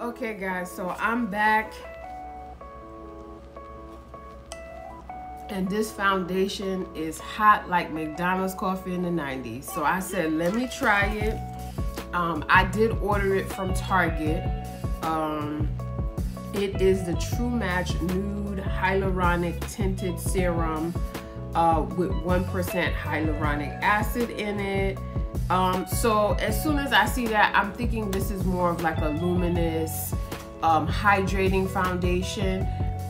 Okay guys, so I'm back. And this foundation is hot like McDonald's coffee in the 90s. So I said, let me try it. Um, I did order it from Target. Um, it is the True Match Nude Hyaluronic Tinted Serum uh, with 1% hyaluronic acid in it. Um, so as soon as I see that, I'm thinking this is more of like a luminous um, hydrating foundation.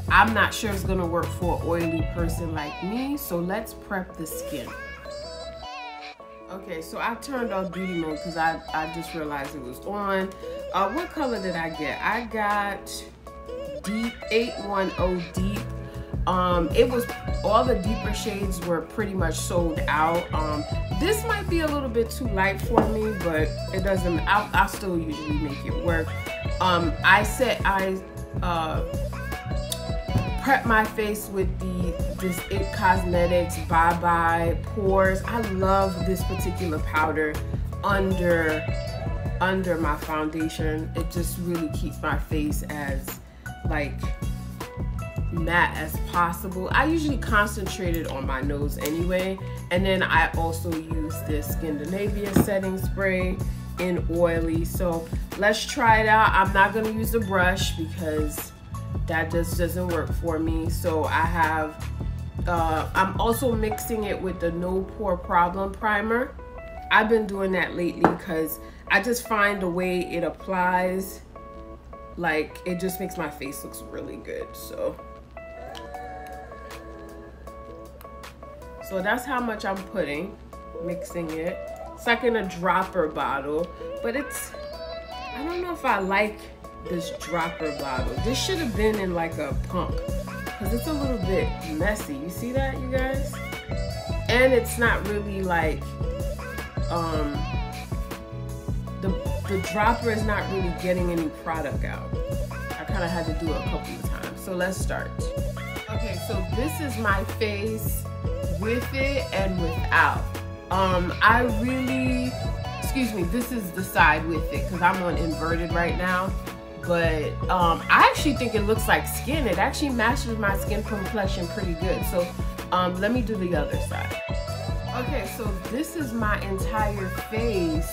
I'm not sure it's gonna work for an oily person like me, so let's prep the skin. Okay, so I turned off beauty mode because I, I just realized it was on. Uh, what color did I get? I got Deep 810 Deep um, it was all the deeper shades were pretty much sold out. Um, this might be a little bit too light for me, but it doesn't. I'll, I'll still usually make it work. Um, I said I uh, prep my face with the this It Cosmetics Bye Bye Pores. I love this particular powder under under my foundation. It just really keeps my face as like matte as possible. I usually concentrate it on my nose anyway. And then I also use this Skindinavia setting spray in oily. So let's try it out. I'm not gonna use a brush because that just doesn't work for me. So I have, uh, I'm also mixing it with the No Pore Problem Primer. I've been doing that lately because I just find the way it applies like it just makes my face looks really good so So that's how much I'm putting, mixing it. It's like in a dropper bottle, but it's, I don't know if I like this dropper bottle. This should have been in like a pump because it's a little bit messy. You see that, you guys? And it's not really like, um, the, the dropper is not really getting any product out. I kind of had to do it a couple of times. So let's start. Okay, so this is my face with it and without. Um, I really, excuse me, this is the side with it because I'm on inverted right now. But um, I actually think it looks like skin. It actually matches my skin complexion pretty good. So um, let me do the other side. Okay, so this is my entire face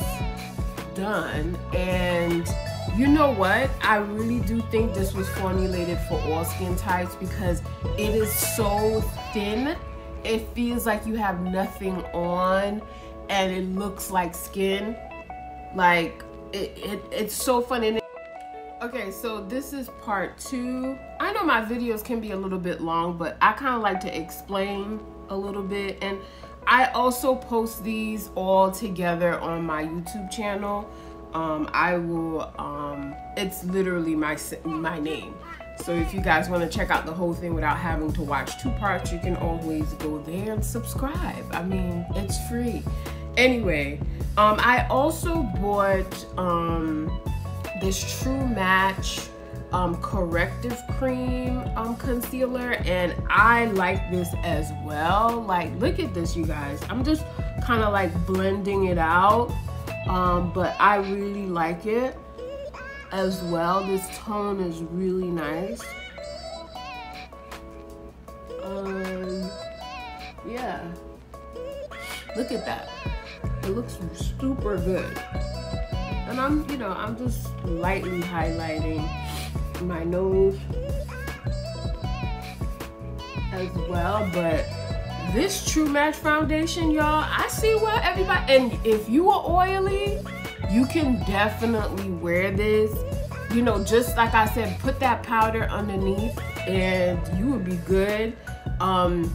done. And you know what? I really do think this was formulated for all skin types because it is so thin it feels like you have nothing on and it looks like skin. Like it, it it's so funny. Okay so this is part two. I know my videos can be a little bit long but i kind of like to explain a little bit. And i also post these all together on my youtube channel. Um i will um it's literally my my name so if you guys want to check out the whole thing without having to watch two parts, you can always go there and subscribe. I mean, it's free. Anyway, um, I also bought um, this True Match um, corrective cream um, concealer and I like this as well. Like, look at this, you guys. I'm just kind of like blending it out, um, but I really like it as well. This tone is really nice. Um, yeah. Look at that. It looks super good. And I'm, you know, I'm just lightly highlighting my nose as well, but this True Match foundation, y'all, I see why everybody, and if you are oily, you can definitely wear this you know just like i said put that powder underneath and you would be good. Um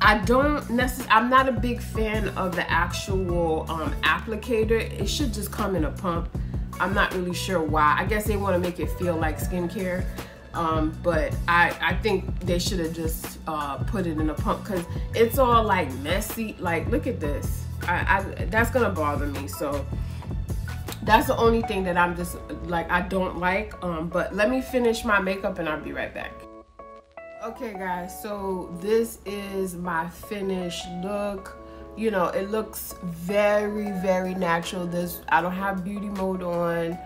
i don't necessarily i'm not a big fan of the actual um applicator. It should just come in a pump. I'm not really sure why. I guess they want to make it feel like skincare um, but I, I think they should have just uh, put it in a pump because it's all like messy. Like look at this. I, I that's gonna bother me so that's the only thing that I'm just like I don't like um but let me finish my makeup and I'll be right back. Okay guys so this is my finished look. You know it looks very very natural. This I don't have beauty mode on.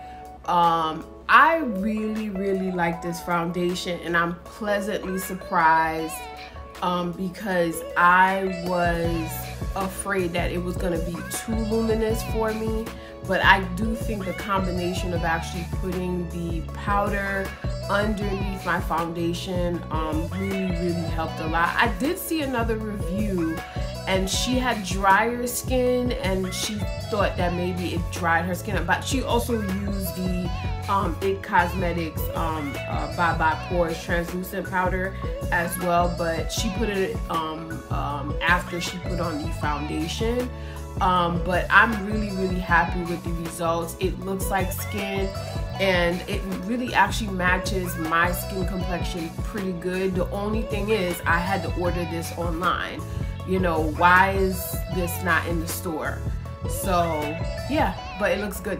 Um I really, really like this foundation and I'm pleasantly surprised um, because I was afraid that it was gonna be too luminous for me. But I do think the combination of actually putting the powder underneath my foundation um, really, really helped a lot. I did see another review and she had drier skin and she thought that maybe it dried her skin up but she also used the um, It Cosmetics um, uh, Bye Bye Pores translucent powder as well but she put it um, um, after she put on the foundation um, but I'm really really happy with the results it looks like skin and it really actually matches my skin complexion pretty good the only thing is I had to order this online you know, why is this not in the store? So yeah, but it looks good.